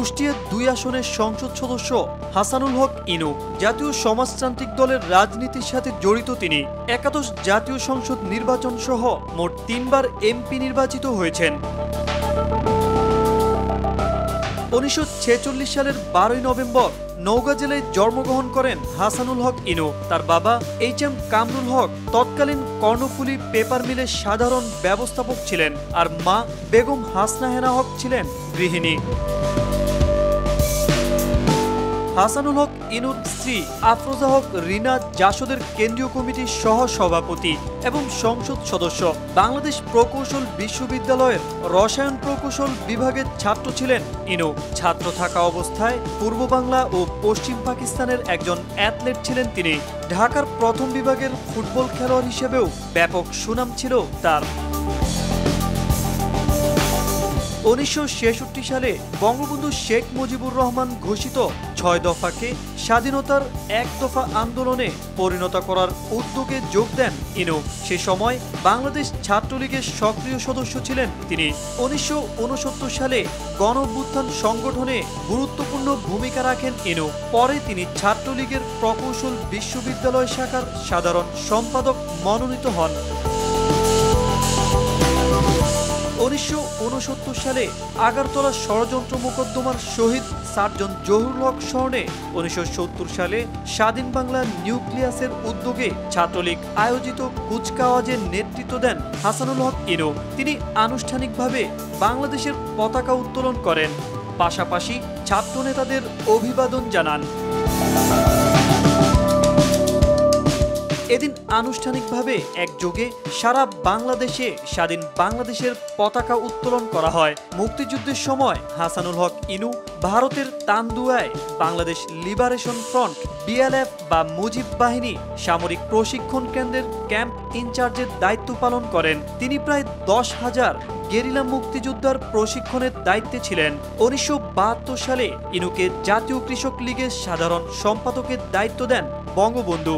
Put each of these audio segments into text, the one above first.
কুষ্টিয়া দুই আসনের সংসদ সদস্য হাসানুল হক ইনু, জাতীয় সমাজতান্ত্রিক দলের রাজনীতির সাথে জড়িত তিনি। একাদশ জাতীয় সংসদ নির্বাচন সহ মোট তিনবার এমপি নির্বাচিত হয়েছেন। উনিশশো ছেচল্লিশ সালের বারোই নভেম্বর নওগাঁ জেলায় জন্মগ্রহণ করেন হাসানুল হক ইনু। তার বাবা এইচ এম কামরুল হক তৎকালীন কর্ণফুলী পেপার মিলের সাধারণ ব্যবস্থাপক ছিলেন আর মা বেগম হাসনা হেনা হক ছিলেন গৃহিণী। হাসানুল হক, ইনুর স্ত্রী, আফরোজা হক, রিনা জাসদের কেন্দ্রীয় কমিটির সহ সভাপতি এবং সংসদ সদস্য। বাংলাদেশ প্রকৌশল বিশ্ববিদ্যালয়ের রসায়ন প্রকৌশল বিভাগের ছাত্র ছিলেন ইনু। ছাত্র থাকা অবস্থায় পূর্ব বাংলা ও পশ্চিম পাকিস্তানের একজন অ্যাথলেট ছিলেন তিনি। ঢাকার প্রথম বিভাগের ফুটবল খেলোয়াড় হিসেবেও ব্যাপক সুনাম ছিল তার। উনিশশো ছেষট্টি সালে বঙ্গবন্ধু শেখ মুজিবুর রহমান ঘোষিত ছয় দফাকে স্বাধীনতার এক দফা আন্দোলনে পরিণত করার উদ্যোগে যোগ দেন ইনু। সে সময় বাংলাদেশ ছাত্রলীগের সক্রিয় সদস্য ছিলেন তিনি। উনিশশো উনসত্তর সালে গণ সংগঠনে গুরুত্বপূর্ণ ভূমিকা রাখেন ইনু। পরে তিনি ছাত্রলীগের প্রকৌশল বিশ্ববিদ্যালয় শাখার সাধারণ সম্পাদক মনোনীত হন। উনিশশো উনসত্তর সালে আগারতলা ষড়যন্ত্র মোকদ্দমার শহীদ সার্জন জহুরুল হক স্মরণে উনিশশো সালে স্বাধীন বাংলা নিউক্লিয়াসের উদ্যোগে ছাত্রলীগ আয়োজিত কুচকাওয়াজের নেতৃত্ব দেন হাসানুল হক ইনু তিনি আনুষ্ঠানিকভাবে বাংলাদেশের পতাকা উত্তোলন করেন। পাশাপাশি ছাত্র নেতাদের অভিবাদন জানান। এদিন আনুষ্ঠানিকভাবে একযোগে সারা বাংলাদেশে, স্বাধীন বাংলাদেশের পতাকা উত্তোলন করা হয়। মুক্তিযুদ্ধের সময় হাসানুল হক ইনু ভারতের তান্দুয়ায় বাংলাদেশ লিবারেশন ফ্রন্ট, বিএলএফ বা মুজিব বাহিনী সামরিক প্রশিক্ষণ কেন্দ্রের ক্যাম্প ইনচার্জের দায়িত্ব পালন করেন। তিনি প্রায় দশ হাজার গেরিলা মুক্তিযোদ্ধার প্রশিক্ষণের দায়িত্বে ছিলেন। উনিশশো বাহাত্তর সালে ইনুকে জাতীয় কৃষক লীগের সাধারণ সম্পাদকের দায়িত্ব দেন বঙ্গবন্ধু।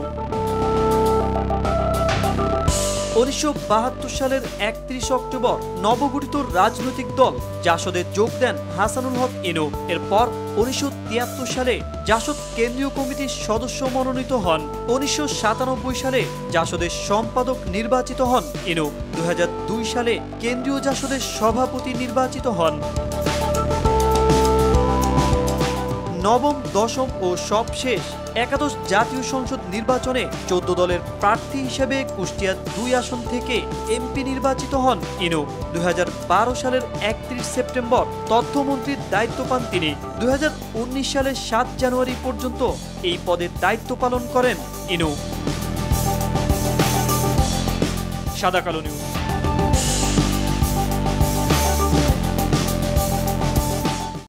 উনিশশো বাহাত্তর সালের একত্রিশ অক্টোবর নবগঠিত রাজনৈতিক দল জাসদে যোগ দেন হাসানুল হক ইনু এরপর উনিশশো তিয়াত্তর সালে জাসদ কেন্দ্রীয় কমিটির সদস্য মনোনীত হন। উনিশশো সাতানব্বই সালে জাসদের সম্পাদক নির্বাচিত হন ইনু দু হাজার দুই সালে কেন্দ্রীয় জাসদের সভাপতি নির্বাচিত হন। নবম, দশম ও সবশেষ একাদশ জাতীয় সংসদ নির্বাচনে চোদ্দ দলের প্রার্থী হিসেবে কুষ্টিয়ার দুই আসন থেকে এমপি নির্বাচিত হন ইনু। দু হাজার বারো সালের একত্রিশ সেপ্টেম্বর তথ্যমন্ত্রীর দায়িত্ব পান তিনি। দু হাজার উনিশ সালের সাত জানুয়ারি পর্যন্ত এই পদে দায়িত্ব পালন করেন ইনু। সাদা কালো নিউজ।